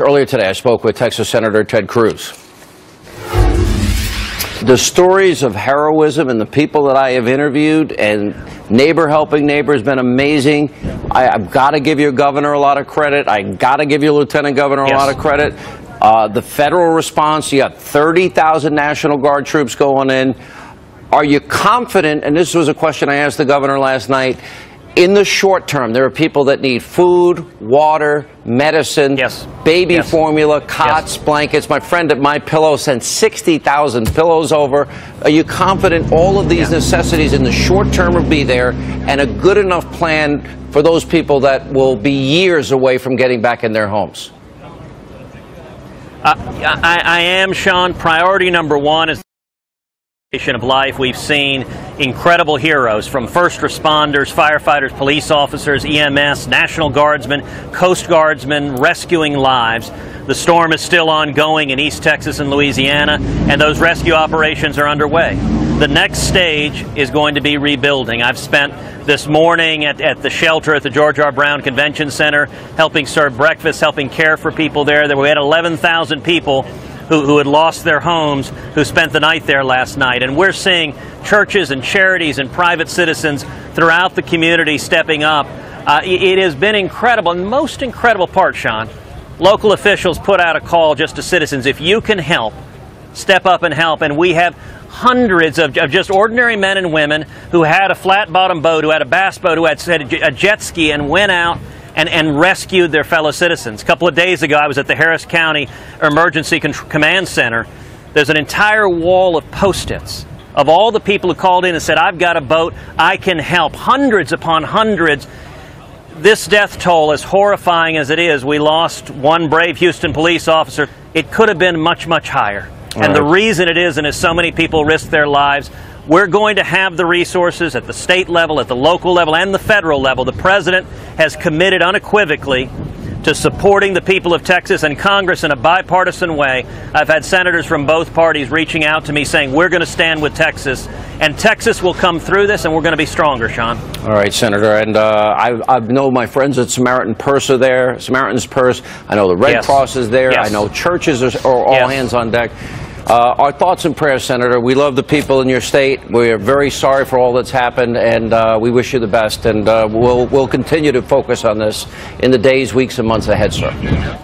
Earlier today, I spoke with Texas Senator Ted Cruz. The stories of heroism and the people that I have interviewed and neighbor helping neighbor has been amazing. I, have got to give your governor a lot of credit. I got to give your lieutenant governor a Yes. lot of credit. Uh, the federal response, you got 30,000 National Guard troops going in. Are you confident, and this was a question I asked the governor last night, in the short term, there are people that need food, water, medicine, Yes. baby Yes. formula, cots, blankets. My friend at My Pillow sent 60,000 pillows over. Are you confident all of these Yeah. necessities in the short term will be there and a good enough plan for those people that will be years away from getting back in their homes? Uh, I, I am, Sean. Priority number one is of life. We've seen incredible heroes from first responders, firefighters, police officers, EMS, National Guardsmen, Coast Guardsmen rescuing lives. The storm is still ongoing in East Texas and Louisiana, and those rescue operations are underway. The next stage is going to be rebuilding. I've spent this morning at, at the shelter at the George R. Brown Convention Center helping serve breakfast, helping care for people there. There we had 11,000 people who, who had lost their homes, who spent the night there last night. And we're seeing churches and charities and private citizens throughout the community stepping up. Uh, it, it has been incredible. And the most incredible part, Sean, local officials put out a call just to citizens if you can help, step up and help. And we have hundreds of, of just ordinary men and women who had a flat bottom boat, who had a bass boat, who had, had a jet ski, and went out and, and rescued their fellow citizens. A couple of days ago, I was at the Harris County Emergency Con- Command Center. There's an entire wall of post its of all the people who called in and said, I've got a boat, I can help. Hundreds upon hundreds. This death toll, as horrifying as it is, we lost one brave Houston police officer. It could have been much, much higher. And the reason it isn't is so many people risk their lives. We're going to have the resources at the state level, at the local level, and the federal level. The president has committed unequivocally to supporting the people of Texas and Congress in a bipartisan way. I've had senators from both parties reaching out to me saying, We're going to stand with Texas, and Texas will come through this, and we're going to be stronger, Sean. All right, Senator. And uh, I, I know my friends at Samaritan Purse are there, Samaritan's Purse. I know the Red Yes. Cross is there. Yes. I know churches are, are all Yes. hands on deck. Uh, our thoughts and prayers, Senator. We love the people in your state. We are very sorry for all that's happened, and uh, we wish you the best. And uh, we'll, we'll continue to focus on this in the days, weeks, and months ahead, sir.